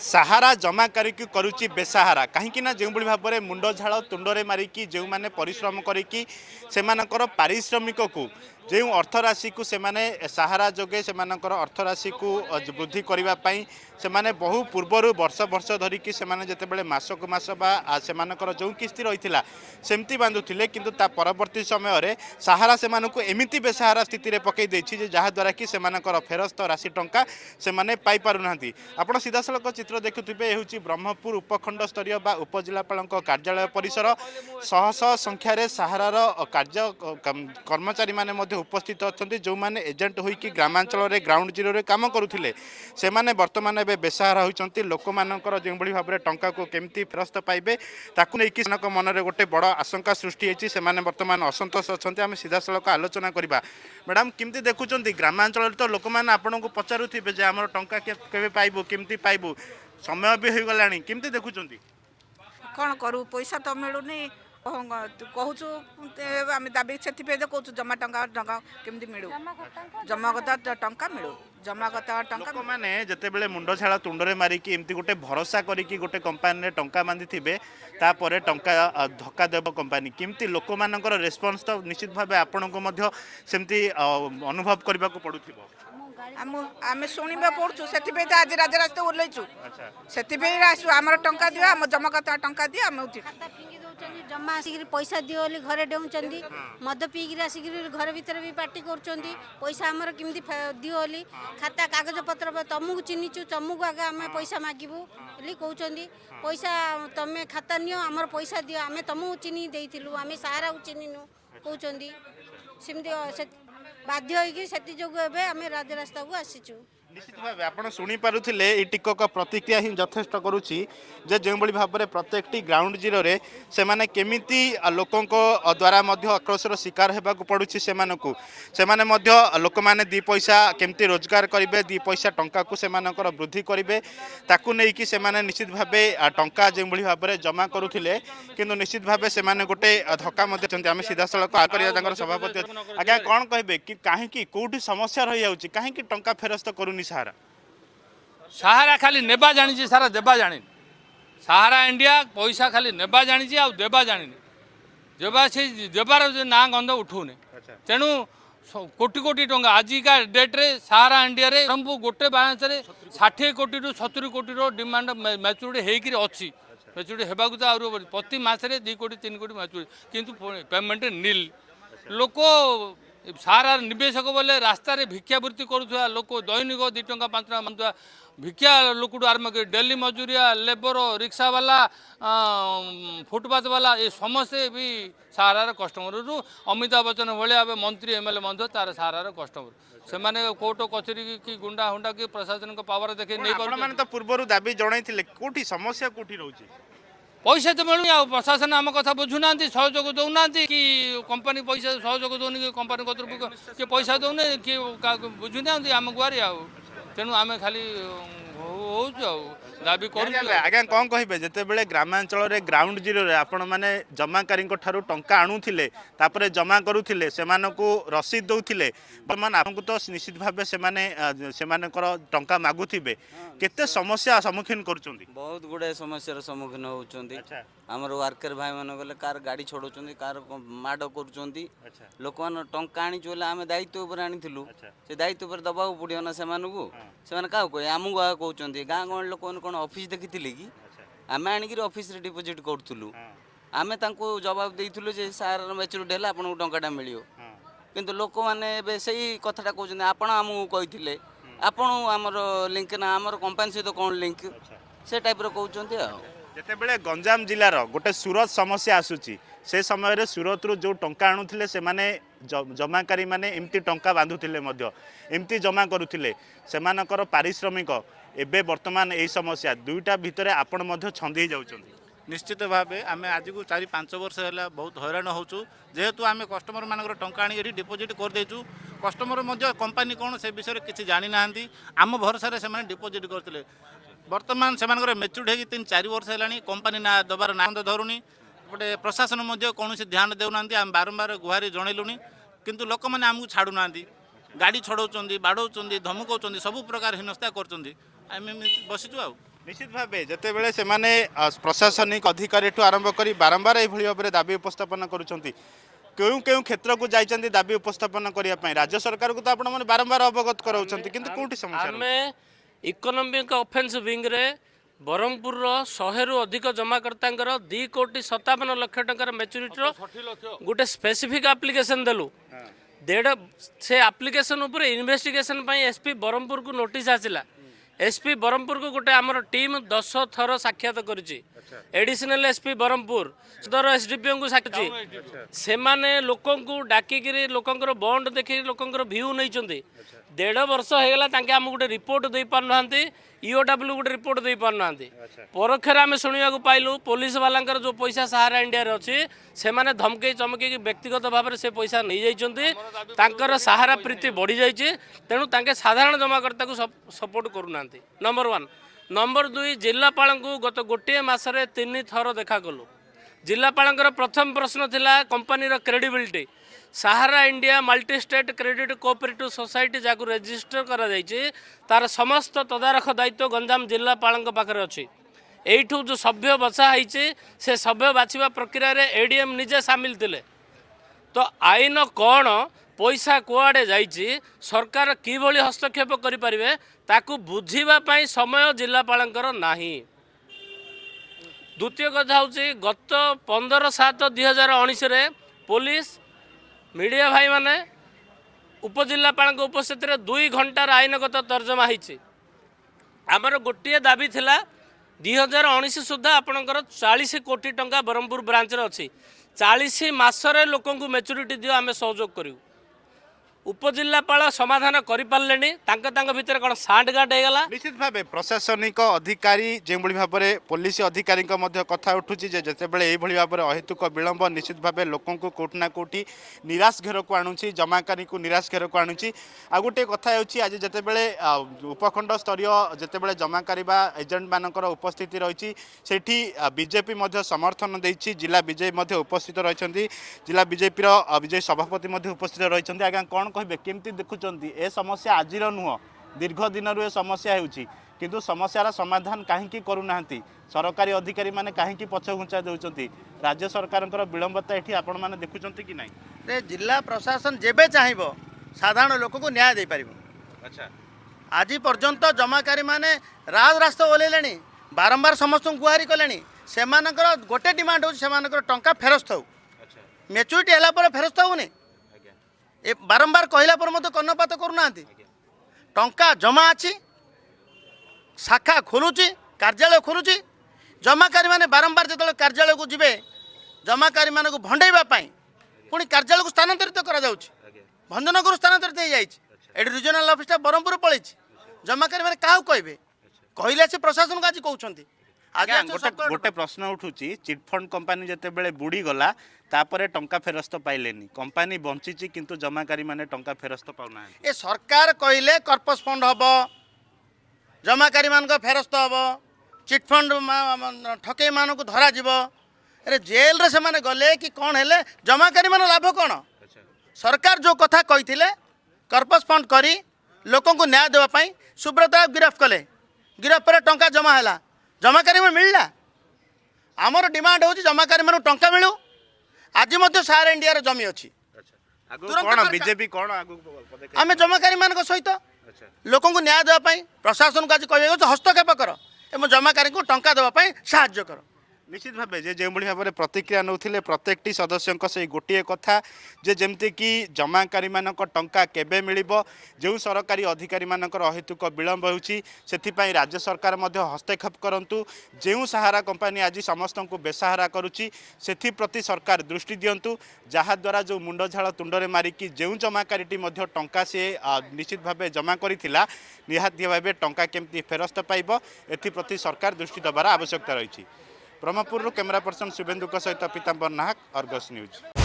ସାହାରା ଜମାକାରୀକୁ କରୁଛି ବେସାହାରା। କାହିଁକି ନା ଯେଉଁଭଳି ଭାବରେ ମୁଣ୍ଡ ଝାଳ ତୁଣ୍ଡରେ ମାରିକି ଯେଉଁମାନେ ପରିଶ୍ରମ କରିକି ସେମାନଙ୍କର ପାରିଶ୍ରମିକକୁ ଯେଉଁ ଅର୍ଥରାଶିକୁ ସେମାନେ ସାହାରା ଯୋଗେ ସେମାନଙ୍କର ଅର୍ଥରାଶିକୁ ବୃଦ୍ଧି କରିବା ପାଇଁ ସେମାନେ ବହୁ ପୂର୍ବରୁ ବର୍ଷ ବର୍ଷ ଧରିକି ସେମାନେ ଯେତେବେଳେ ମାସକୁ ମାସ ବା ସେମାନଙ୍କର ଯେଉଁ କିସ୍ତି ରହିଥିଲା ସେମିତି ବାନ୍ଧୁଥିଲେ କିନ୍ତୁ ତା ପରବର୍ତ୍ତୀ ସମୟରେ ସାହାରା ସେମାନଙ୍କୁ ଏମିତି ବେସାହାରା ସ୍ଥିତିରେ ପକାଇ ଦେଇଛି ଯେ ଯାହାଦ୍ୱାରା କି ସେମାନଙ୍କର ଫେରସ୍ତ ରାଶି ଟଙ୍କା ସେମାନେ ପାଇପାରୁନାହାନ୍ତି। ଆପଣ ସିଧାସଳଖ ଚିତ୍ର ଦେଖୁଥିବେ ହେଉଛି ବ୍ରହ୍ମପୁର ଉପଖଣ୍ଡ ସ୍ତରୀୟ ବା ଉପଜିଲ୍ଲାପାଳଙ୍କ କାର୍ଯ୍ୟାଳୟ ପରିସର। ଶହ ଶହ ସଂଖ୍ୟାରେ ସାହାରାର କାର୍ଯ୍ୟ କର୍ମ- କର୍ମଚାରୀମାନେ ମଧ୍ୟ ଉପସ୍ଥିତ ଅଛନ୍ତି ଯେଉଁମାନେ ଏଜେଣ୍ଟ ହୋଇକି ଗ୍ରାମାଞ୍ଚଳରେ ଗ୍ରାଉଣ୍ଡ ଜିରୋରେ କାମ କରୁଥିଲେ ସେମାନେ ବର୍ତ୍ତମାନ ଏବେ ବେସାହାରା ହୋଇଛନ୍ତି। ଲୋକମାନଙ୍କର ଯେଉଁଭଳି ଭାବରେ ଟଙ୍କାକୁ କେମିତି ଫେରସ୍ତ ପାଇବେ ତାକୁ ନେଇକି ସେମାନଙ୍କ ମନରେ ଗୋଟେ ବଡ଼ ଆଶଙ୍କା ସୃଷ୍ଟି ହୋଇଛି। ସେମାନେ ବର୍ତ୍ତମାନ ଅସନ୍ତୋଷ ଅଛନ୍ତି। ଆମେ ସିଧାସଳଖ ଆଲୋଚନା କରିବା। ମ୍ୟାଡ଼ାମ୍ କେମିତି ଦେଖୁଛନ୍ତି? ଗ୍ରାମାଞ୍ଚଳରେ ତ ଲୋକମାନେ ଆପଣଙ୍କୁ ପଚାରୁଥିବେ ଯେ ଆମର ଟଙ୍କା କେବେ ପାଇବୁ କେମିତି ପାଇବୁ? ସମୟ ବି ହୋଇଗଲାଣି। କେମିତି ଦେଖୁଛନ୍ତି? କ'ଣ କରୁ? ପଇସା ତ ମିଳୁନି। କହୁଛୁ ଏ ଆମେ ଦାବି ସେଥିପାଇଁ ତ କହୁଛୁ ଜମା ଟଙ୍କା ଟଙ୍କା କେମିତି ମିଳୁ? ଜମାଗତ ଟ- ଟଙ୍କା ମିଳୁ ଜମାଗତ ଟଙ୍କା ଲୋକମାନେ ଯେତେବେଳେ ମୁଣ୍ଡ ଝାଳ ତୁଣ୍ଡରେ ମାରିକି ଏମିତି ଗୋଟେ ଭରସା କରିକି ଗୋଟେ କମ୍ପାନୀରେ ଟଙ୍କା ବାନ୍ଧିଥିବେ ତାପରେ ଟଙ୍କା ଅ, ଧକ୍କା ଦେବ କମ୍ପାନୀ କେମିତି ଲୋକମାନଙ୍କର ରେସ୍ପନ୍ସ ତ ନିଶ୍ଚିତ ଭାବେ ଆପଣଙ୍କୁ ମଧ୍ୟ ସେମିତି ଅ, ଅନୁଭବ କରିବାକୁ ପଡୁଥିବ? ଆମ ଆମେ ଶୁଣିବା ପଡ଼ୁଛୁ ସେଥିପାଇଁ ତ ଆଜି ରାଜରାସ୍ତା ଓହ୍ଲେଇଛୁ। ଆଚ୍ଛା। ସେଥିପାଇଁ ଆସିଛୁ ଆମର ଟଙ୍କା ଦିଅ ଆମ ଜମାଗତ ଟଙ୍କା ଦିଅ ଆମେ ଉଠିଛୁ ଖାତା ଫିଙ୍ଗି ଦଉଛନ୍ତି ଜମା ଆସିକିରି ପଇସା ଦିଅ ବୋଲି ଘରେ ଡେଉଁଛନ୍ତି ମଦ ପିଇକିରି ଆସିକିରି ଘର ଭିତରେ ବି ପାର୍ଟି କରୁଛନ୍ତି ପଇସା ଆମର କେମିତି ଦିଅ ବୋଲି। ଖାତା କାଗଜ ପତ୍ର ବା ତମକୁ ଚିହ୍ନିଛୁ ତମକୁ ଆଗ ଆମେ ପଇସା ମାଗିବୁ ବୋଲି କହୁଛନ୍ତି। ପଇସା ତମେ ଖାତା ନିଅ ଆମର ପଇସା ଦିଅ ଆମେ ତମକୁ ଚିହ୍ନି ଦେଇଥିଲୁ ଆମେ ସାହାରାକୁ ଚିହ୍ନିନୁ କହୁଛନ୍ତି। ସେମିତି ବାଧ୍ୟ ହୋଇକି ସେଥି ଯୋଗୁଁ ଏବେ ଆମେ ରାଜରାସ୍ତାକୁ ଆସିଛୁ। ନିଶ୍ଚିତ ଭାବେ ଆପଣ ଶୁଣିପାରୁଥିଲେ ଏଇ ଟିକକ ପ୍ରତିକ୍ରିୟା ହିଁ ଯଥେଷ୍ଟ କରୁଛି ଯେ ଯେଉଁଭଳି ଭାବରେ ପ୍ରତ୍ୟେକଟି ଗ୍ରାଉଣ୍ଡ ଜିରୋରେ ସେମାନେ କେମିତି ଆ, ଲୋକଙ୍କ ଅ, ଦ୍ୱାରା ମଧ୍ୟ ଆକ୍ରୋଶର ଶିକାର ହେବାକୁ ପଡ଼ୁଛି ସେମାନଙ୍କୁ। ସେମାନେ ମଧ୍ୟ ଆ, ଲୋକମାନେ ଦୁଇ ପଇସା କେମିତି ରୋଜଗାର କରିବେ ଦୁଇ ପଇସା ଟଙ୍କାକୁ ସେମାନଙ୍କର ବୃଦ୍ଧି କରିବେ ତାକୁ ନେଇକି ସେମାନେ ନିଶ୍ଚିତ ଭାବେ ଆ, ଟଙ୍କା ଯେଉଁଭଳି ଭାବରେ ଜମା କରୁଥିଲେ କିନ୍ତୁ ନିଶ୍ଚିତ ଭାବେ ସେମାନେ ଗୋଟେ ଆ, ଧକ୍କା ମଧ୍ୟ ଅଛନ୍ତି ଆମେ ସିଧାସଳଖ ଆ କରିବା ତାଙ୍କର ସଭାପତି ଅଛନ୍ତି। ଆଜ୍ଞା କ'ଣ କହିବେ? କି କାହିଁକି? କୋଉଠି ସମସ୍ୟା ରହିଯାଉଛି? କାହିଁକି ଟଙ୍କା ଫେରସ୍ତ କରୁନି? ସାରା ସାହାରା ଖାଲି ନେବା ଜାଣିଛି ସାରା ଦେବା ଜାଣିନି। ସାହାରା ଇଣ୍ଡିଆ ପଇସା ଖାଲି ନେବା ଜାଣିଛି ଆଉ ଦେବା ଜାଣିନି। ଦେବା ସେ ଦେବାର ଯେ ନାଁ ଗନ୍ଧ ଉଠୁନି। ତେଣୁ ସ- କୋଟି କୋଟି ଟଙ୍କା ଆଜିକା ଡେଟ୍ରେ ସାହାରା ଇଣ୍ଡିଆରେ ସବୁ ଗୋଟେ ବାଲାନ୍ସରେ ଷାଠିଏ କୋଟିରୁ ସତୁରି କୋଟିର ଡିମାଣ୍ଡ ମ୍ୟାଚୁରିଟି ହେଇକିରି ଅଛି। ମ୍ୟାଚୁରିଟି ହେବାକୁ ତ ଆହୁରି ପ୍ରତି ମାସରେ ଦୁଇ କୋଟି ତିନି କୋଟି ମ୍ୟାଚୁରିଟି କିନ୍ତୁ ପେମେଣ୍ଟ ନିଲ୍ ଲୋକ ସାରା ନିବେଶକ ବୋଲେ ରାସ୍ତାରେ ଭିକ୍ଷାବୃତ୍ତି କରୁଥିବା ଲୋକ ଦୈନିକ ଦୁଇ ଟଙ୍କା ପାଞ୍ଚ ଟଙ୍କା ମାନୁଥିବା ଭିକ୍ଷା ଲୋକଠୁ ଆରମ୍ଭ କରି ଡେଲି ମଜୁରିଆ ଲେବର ରିକ୍ସାବାଲା ଫୁଟପାଥ ବାଲା ଏ ସମସ୍ତେ ବି ସାହାରାର କଷ୍ଟମରରୁ ଅମିତାଭ ବଚ୍ଚନ ଭଳିଆ ଏବେ ମନ୍ତ୍ରୀ ଏମ୍ ଏଲ୍ ଏ ମଧ୍ୟ ତାର ସାହାରାର କଷ୍ଟମର ସେମାନେ କୋର୍ଟ କଚେରୀ କି ଗୁଣ୍ଡା ହୁଣ୍ଡା କି ପ୍ରଶାସନିକ ପାୱାର ଦେଖେଇ ନେଇପାରୁଛନ୍ତି? ଆପଣମାନେ ତ ପୂର୍ବରୁ ଦାବି ଜଣାଇଥିଲେ କୋଉଠି ସମସ୍ୟା କୋଉଠି ରହୁଛି? ପଇସା ତ ମିଳୁନି ଆଉ ପ୍ରଶାସନ ଆମ କଥା ବୁଝୁନାହାନ୍ତି ସହଯୋଗ ଦେଉନାହାନ୍ତି କି କମ୍ପାନୀ ପଇସା ସହଯୋଗ ଦେଉନି କି କମ୍ପାନୀ କର୍ତ୍ତୃପକ୍ଷ କିଏ ପଇସା ଦେଉନି କିଏ କାହାକୁ ବୁଝୁନାହାନ୍ତି ଆମ ଗୁଆରି ଆଉ ତେଣୁ ଆମେ ଖାଲି ହଉଛୁ ଆଉ। ଦାବି କରୁଛୁ ଆଜ୍ଞା କ'ଣ କହିବେ? ଯେତେବେଳେ ଗ୍ରାମାଞ୍ଚଳରେ ଗ୍ରାଉଣ୍ଡ ଜିରୋରେ ଆପଣମାନେ ଜମାକାରୀଙ୍କ ଠାରୁ ଟଙ୍କା ଆଣୁଥିଲେ ତାପରେ ଜମା କରୁଥିଲେ ସେମାନଙ୍କୁ ରସିଦ ଦେଉଥିଲେ ବର୍ତ୍ତମାନ ଆପଣଙ୍କୁ ତ ନିଶ୍ଚିତ ଭାବେ ସେମାନେ ସେମାନଙ୍କର ଟଙ୍କା ମାଗୁଥିବେ। କେତେ ସମସ୍ୟା ସମ୍ମୁଖୀନ କରୁଛନ୍ତି ବହୁତ ଗୁଡ଼ାଏ ସମସ୍ୟାର ସମ୍ମୁଖୀନ ହେଉଛନ୍ତି ଆମର ୱାର୍କର ଭାଇମାନେ ଗଲେ କାହାର ଗାଡ଼ି ଛଡ଼ଉଛନ୍ତି କାହାର କ- ମାଡ଼ କରୁଛନ୍ତି ଆଚ୍ଛା। ଲୋକମାନେ ଟଙ୍କା ଆଣିଛୁ ବୋଲେ ଆମେ ଦାୟିତ୍ୱ ଉପରେ ଆଣିଥିଲୁ। ଆଚ୍ଛା। ସେ ଦାୟିତ୍ୱ ଉପରେ ଦେବାକୁ ପଡ଼ିବ ନା ସେମାନଙ୍କୁ? ସେମାନେ କାହାକୁ କହିବେ? ଆମକୁ ଆଗ କହୁଛନ୍ତି ଗାଁ ଗହଳି ଲୋକମାନେ କ'ଣ ଅଫିସ୍ ଦେଖିଥିଲେ କି? ଆମେ ଆଣିକିରି ଅଫିସରେ ଡିପୋଜିଟ୍ କରୁଥିଲୁ। ଆମେ ତାଙ୍କୁ ଜବାବ ଦେଇଥିଲୁ ଯେ ସାର୍ ମ୍ୟାଚୁରିଟି ହେଲେ ଆପଣଙ୍କୁ ଟଙ୍କାଟା ମିଳିବ। ହଁ। କିନ୍ତୁ ଲୋକମାନେ ଏବେ ସେଇ କଥାଟା କହୁଛନ୍ତି ଆପଣ ଆମକୁ କହିଥିଲେ। ଆପଣ ଆମର ଲିଙ୍କ ନା ଆମର କମ୍ପାନୀ ସହିତ କ'ଣ ଲିଙ୍କ ସେ ଟାଇପ୍ର କହୁଛନ୍ତି ଆଉ। ଯେତେବେଳେ ଗଞ୍ଜାମ ଜିଲ୍ଲାର ଗୋଟେ ସୁରତ ସମସ୍ୟା ଆସୁଛି ସେ ସମୟରେ ସୁରତରୁ ଯେଉଁ ଟଙ୍କା ଆଣୁଥିଲେ ସେମାନେ ଜ- ଜମାକାରୀମାନେ ଏମିତି ଟଙ୍କା ବାନ୍ଧୁଥିଲେ ମଧ୍ୟ। ଏମିତି ଜମା କରୁଥିଲେ। ସେମାନଙ୍କର ପାରିଶ୍ରମିକ ଏବେ ବର୍ତ୍ତମାନ ଏଇ ସମସ୍ୟା। ଦୁଇଟା ଭିତରେ ଆପଣ ମଧ୍ୟ ଛନ୍ଦେଇ ଯାଉଛନ୍ତି। ନିଶ୍ଚିତ ଭାବେ ଆମେ ଆଜିକୁ ଚାରି ପାଞ୍ଚ ବର୍ଷ ହେଲା ବହୁତ ହଇରାଣ ହେଉଛୁ। ଯେହେତୁ ଆମେ କଷ୍ଟମରମାନଙ୍କର ଟଙ୍କା ଆଣି ଏଠି ଡିପୋଜିଟ୍ କରିଦେଇଛୁ। କଷ୍ଟମର ମଧ୍ୟ କମ୍ପାନୀ କ'ଣ ସେ ବିଷୟରେ କିଛି ଜାଣିନାହାନ୍ତି। ଆମ ଭରସାରେ ସେମାନେ ଡିପୋଜିଟ୍ କରିଥିଲେ। ବର୍ତ୍ତମାନ ସେମାନଙ୍କର ମେଚୁରିଟି ହେଇକି ତିନି ଚାରି ବର୍ଷ ହେଲାଣି କମ୍ପାନୀ ନା ଦେବାର ନାଁ ତ ଧରୁନି ଗୋଟେ ପ୍ରଶାସନ ମଧ୍ୟ କୌଣସି ଧ୍ୟାନ ଦେଉନାହାନ୍ତି ଆମେ ବାରମ୍ବାର ଗୁହାରି ଜଣେଇଲୁଣି କିନ୍ତୁ ଲୋକମାନେ ଆମକୁ ଛାଡ଼ୁନାହାନ୍ତି ଗାଡ଼ି ଛଡ଼ଉଛନ୍ତି ବାଡ଼ଉଛନ୍ତି ଧମକଉଛନ୍ତି ସବୁ ପ୍ରକାର ହୀନସ୍ତା କରୁଛନ୍ତି ଆମେ ଏମିତି ବସିଛୁ ଆଉ ନିଶ୍ଚିତ ଭାବେ ଯେତେବେଳେ ସେମାନେ ଅ, ପ୍ରଶାସନିକ ଅଧିକାରୀଠୁ ଆରମ୍ଭ କରି ବାରମ୍ବାର ଏଇଭଳି ଭାବରେ ଦାବି ଉପସ୍ଥାପନ କରୁଛନ୍ତି କେଉଁ କେଉଁ କ୍ଷେତ୍ରକୁ ଯାଇଛନ୍ତି ଦାବି ଉପସ୍ଥାପନ କରିବା ପାଇଁ ରାଜ୍ୟ ସରକାରକୁ ତ ଆପଣମାନେ ବାରମ୍ବାର ଅବଗତ କରାଉଛନ୍ତି କିନ୍ତୁ କୋଉଠି ସମସ୍ୟା ରହୁଛି? ଆମେ ଇକୋନୋମିକ ଅଫେନ୍ସ ୱିଙ୍ଗରେ ବ୍ରହ୍ମପୁରର ଶହେରୁ ଅଧିକ ଜମାକର୍ତ୍ତାଙ୍କର ଦୁଇ କୋଟି ସତାବନ ଲକ୍ଷ ଟଙ୍କାର ମ୍ୟାଚୁରିଟିର ଗୋଟେ ସ୍ପେସିଫିକ୍ ଆପ୍ଲିକେସନ୍ ଦେଲୁ। ଦେଢ଼ ସେ ଆପ୍ଲିକେସନ୍ ଉପରେ ଇନଭେଷ୍ଟିଗେସନ୍ ପାଇଁ ଏସ୍ପି ବ୍ରହ୍ମପୁରକୁ ନୋଟିସ୍ ଆସିଲା। ଏସ୍ପି ବ୍ରହ୍ମପୁରକୁ ଗୋଟେ ଆମର ଟିମ୍ ଦଶ ଥର ସାକ୍ଷାତ କରିଛି। ଏଡିସନାଲ ଏସ୍ପି ବ୍ରହ୍ମପୁର ସଦର ଏସ୍ଡିପିଓଙ୍କୁ ସାକ୍ଷିଛି ସେମାନେ ଲୋକଙ୍କୁ ଡାକିକିରି ଲୋକଙ୍କର ବଣ୍ଡ ଦେଖିକି ଲୋକଙ୍କର ଭ୍ୟୁ ନେଇଛନ୍ତି। ଦେଢ଼ ବର୍ଷ ହେଇଗଲା ତାଙ୍କେ ଆମକୁ ଗୋଟେ ରିପୋର୍ଟ ଦେଇପାରୁନାହାନ୍ତି ଇଓଡବ୍ଲ୍ୟୁ ଗୋଟେ ରିପୋର୍ଟ ଦେଇପାରୁନାହାନ୍ତି ପରୋକ୍ଷରେ ଆମେ ଶୁଣିବାକୁ ପାଇଲୁ ପୋଲିସ ବାଲାଙ୍କର ଯେଉଁ ପଇସା ସାହାରା ଇଣ୍ଡିଆରେ ଅଛି ସେମାନେ ଧମକେଇ ଚମକେଇକି ବ୍ୟକ୍ତିଗତ ଭାବରେ ସେ ପଇସା ନେଇଯାଇଛନ୍ତି। ତାଙ୍କର ସାହାରା ପ୍ରୀତି ବଢ଼ିଯାଇଛି ତେଣୁ ତାଙ୍କେ ସାଧାରଣ ଜମାକର୍ତ୍ତାକୁ ସପୋର୍ଟ କରୁନାହାନ୍ତି। ନମ୍ବର ୱାନ୍ ନମ୍ବର ଦୁଇ ଜିଲ୍ଲାପାଳଙ୍କୁ ଗତ ଗୋଟିଏ ମାସରେ ତିନି ଥର ଦେଖା କଲୁ ଜିଲ୍ଲାପାଳଙ୍କର ପ୍ରଥମ ପ୍ରଶ୍ନ ଥିଲା କମ୍ପାନୀର credibility Sahara India multi state credit cooperative society ଯାହାକୁ ରେଜିଷ୍ଟର କରାଯାଇଛି ତାର ସମସ୍ତ ତଦାରଖ ଦାୟିତ୍ୱ ଗଞ୍ଜାମ ଜିଲ୍ଲାପାଳଙ୍କ ପାଖରେ ଅଛି। ଏଇଠୁ ଯେଉଁ ସଭ୍ୟ ବଛା ହେଇଛି ସେ ସଭ୍ୟ ବାଛିବା ପ୍ରକ୍ରିୟାରେ ଏଡିଏମ୍ ନିଜେ ସାମିଲ ଥିଲେ। ତ ଆଇନ କ'ଣ ପଇସା କୁଆଡ଼େ ଯାଇଛି ସରକାର କିଭଳି ହସ୍ତକ୍ଷେପ କରିପାରିବେ ତାକୁ ବୁଝିବା ପାଇଁ ସମୟ ଜିଲ୍ଲାପାଳଙ୍କର ନାହିଁ। ଦ୍ୱିତୀୟ କଥା ହେଉଛି ଗତ ପନ୍ଦର ସାତ ଦୁଇ ହଜାର ଉଣେଇଶରେ ପୋଲିସ মিডিয়া ভাই মানে উপজেলাপাল উপস্থিতিরে দুই ঘণ্টার আইনগত তর্জমা হয়েছে আমার গোটিয়ে দাবি লা দুই হাজার উনিশ সুদ্ধা আপনার চাশ কোটি টঙ্কা ব্রহ্মপুর ব্রাঞ্চে অ চাশ মাসরে লোক মেচুরিটি দিও আমি সহযোগ করবু ଉପଜିଲ୍ଲାପାଳ ସମାଧାନ କରିପାରିଲେନି ତାଙ୍କ ତାଙ୍କ ଭିତରେ କ'ଣ ସାଣ୍ଟଗାଣ୍ଟ ହେଇଗଲା ନିଶ୍ଚିତ ଭାବେ ପ୍ରଶାସନିକ ଅଧିକାରୀ ଯେଉଁଭଳି ଭାବରେ ପୋଲିସ ଅଧିକାରୀଙ୍କ ମଧ୍ୟ କଥା ଉଠୁଛି ଯେ ଯେତେବେଳେ ଏଇଭଳି ଭାବରେ ଅହେତୁକ ବିଳମ୍ବ ନିଶ୍ଚିତ ଭାବେ ଲୋକଙ୍କୁ କୋଉଠି ନା କୋଉଠି ନିରାଶ ଘେରକୁ ଆଣୁଛି ଜମାକାରୀଙ୍କୁ ନିରାଶ ଘେରକୁ ଆଣୁଛି ଆଉ ଗୋଟିଏ କଥା ହେଉଛି ଆଜି ଯେତେବେଳେ ଉପଖଣ୍ଡ ସ୍ତରୀୟ ଯେତେବେଳେ ଜମାକାରୀ ବା ଏଜେଣ୍ଟମାନଙ୍କର ଉପସ୍ଥିତି ରହିଛି ସେଠି ବିଜେପି ମଧ୍ୟ ସମର୍ଥନ ଦେଇଛି ଜିଲ୍ଲା ବିଜେପି ମଧ୍ୟ ଉପସ୍ଥିତ ରହିଛନ୍ତି ଜିଲ୍ଲା ବିଜେପିର ବିଜୟ ସଭାପତି ମଧ୍ୟ ଉପସ୍ଥିତ ରହିଛନ୍ତି ଆଜ୍ଞା କ'ଣ কহবে কেমতি দেখুছেন এ সমস্যা আজির নুহ দীর্ঘ দিনর এ সমস্যা হচ্ছে কিন্তু সমস্যার সমাধান কাহিকি করু না সরকারি অধিকারী মানে কাহিকি পছ ঘুঞ্চা দেছেন রাজ্য সরকারঙ্কর বিলম্বতা এটি আপন মানে দেখুছেন কি না জেলা প্রশাসন যেবে চাহিব সাধারণ লোককে ন্যায় দেইপারিব আচ্ছা আজি পর্যন্ত জমাকারী মানে রাজরাস্তা ওলাইলে বারম্বার সমস্ত গুহারি কলে সেমানকর গোটে ডিমান্ড হচ্ছে সেমানকর টঙ্কা ফেরস্ত হোক মেচুরিটি হেলা পরে ফেরস্ত হোনি ଏ ବାରମ୍ବାର କହିଲା ପରେ ମଧ୍ୟ କର୍ଣ୍ଣପାତ କରୁନାହାନ୍ତି ଟଙ୍କା ଜମା ଅଛି ଶାଖା ଖୋଲୁଛି କାର୍ଯ୍ୟାଳୟ ଖୋଲୁଛି ଜମାକାରୀମାନେ ବାରମ୍ବାର ଯେତେବେଳେ କାର୍ଯ୍ୟାଳୟକୁ ଯିବେ ଜମାକାରୀମାନଙ୍କୁ ଭଣ୍ଡେଇବା ପାଇଁ ପୁଣି କାର୍ଯ୍ୟାଳୟକୁ ସ୍ଥାନାନ୍ତରିତ କରାଯାଉଛି। ଆଜ୍ଞା ଭଞ୍ଜନଗରରୁ ସ୍ଥାନାନ୍ତରିତ ହେଇଯାଇଛି। ଏଠି ରିଜନାଲ ଅଫିସଟା ବ୍ରହ୍ମପୁର ପଳେଇଛି। ଜମାକାରୀମାନେ କାହାକୁ କହିବେ? କହିଲେ ସେ ପ୍ରଶାସନକୁ ଆଜି କହୁଛନ୍ତି। ଆଜି ଆଜ୍ଞା ଆସି ଗୋଟେ ସକାଳୁ- ଗୋଟେ ପ୍ରଶ୍ନ ଉଠୁଛି ଚିଟଫଣ୍ଡ କମ୍ପାନୀ ଯେତେବେଳେ ବୁଡ଼ିଗଲା ତାପରେ ଟଙ୍କା ଫେରସ୍ତ ପାଇଲେନି। କମ୍ପାନୀ ବଞ୍ଚିଛି କିନ୍ତୁ ଜମାକାରୀମାନେ ଟଙ୍କା ଫେରସ୍ତ ପାଉନାହାନ୍ତି। ଏ ସରକାର କହିଲେ କର୍ପସ୍ ଫଣ୍ଡ ହେବ ଜମାକାରୀମାନଙ୍କ ଫେରସ୍ତ ହେବ ଚିଟଫଣ୍ଡ ଠକେଇମାନଙ୍କୁ ଧରାଯିବ। ଆରେ ଜେଲରେ ସେମାନେ ଗଲେ କି କ'ଣ ହେଲେ ଜମାକାରୀମାନ ଲାଭ କ'ଣ? ସରକାର ଯେଉଁ କଥା କହିଥିଲେ କର୍ପସ୍ ଫଣ୍ଡ କରି ଲୋକଙ୍କୁ ନ୍ୟାୟ ଦେବା ପାଇଁ ସୁବ୍ରତ ରାୟ ଗିରଫ କଲେ। ଗିରଫ ପରେ ଟଙ୍କା ଜମା ହେଲା। ଜମାକାରୀମାନେ ମିଳିଲା। ଆମର ଡିମାଣ୍ଡ ହେଉଛି ଜମାକାରୀମାନଙ୍କୁ ଟଙ୍କା ମିଳୁ। ଆଜି ମଧ୍ୟ ସାର ଇଣ୍ଡିଆର ଜମି ଅଛି। ଆଗକୁ ତୁରନ୍ତ କ'ଣ ସରକାର- ବିଜେପି କ'ଣ ଆଗକୁ ପଦକ୍ଷେପ ଆମେ ଜମାକାରୀମାନଙ୍କ ସହିତ ଆଚ୍ଛା। ଲୋକଙ୍କୁ ନ୍ୟାୟ ଦେବା ପାଇଁ ପ୍ରଶାସନକୁ ଆଜି କହିବାକୁ ହେଉଛି ହସ୍ତକ୍ଷେପ କର। ଏବଂ ଜମାକାରୀଙ୍କୁ ଟଙ୍କା ଦେବା ପାଇଁ ସାହାଯ୍ୟ କର। নিশ্চিত ভাবে যে যেভাবে ভাবে প্রতিক্রিয়া নেউলে প্রত্যেকটি সদস্য সেই গোটিয়ে কথা যে যেমি কি জমাকারী মান টঙ্কা কেবে মিলব যে সরকারি অধিকারী মান অহেতুক বিলম্ব হচ্ছে সেপাই রাজ্য সরকার মধ্যে হস্তক্ষেপ করতু যে সাহারা কোম্পানি আজ সমস্ত বেসাহারা করুচি সেপ্রতি সরকার দৃষ্টি দিও যাহাদ্বারা যে মুন্ডঝাল তুণ্ডে মারিকি যে জমাকারীটি টঙ্কা সে নিশ্চিত ভাবে জমা করে নিহতি ভাবে টঙ্কা কেমতি ফেরস্ত পাইব এপ্রতি সরকার দৃষ্টি দেবার আবশ্যকতা রয়েছে ବ୍ରହ୍ମପୁରରୁ କ୍ୟାମେରା ପର୍ସନ ଶୁଭେନ୍ଦୁଙ୍କ ସହିତ ପୀତାମ୍ବର ନାହକ ଅର୍ଗସ୍ ନ୍ୟୁଜ୍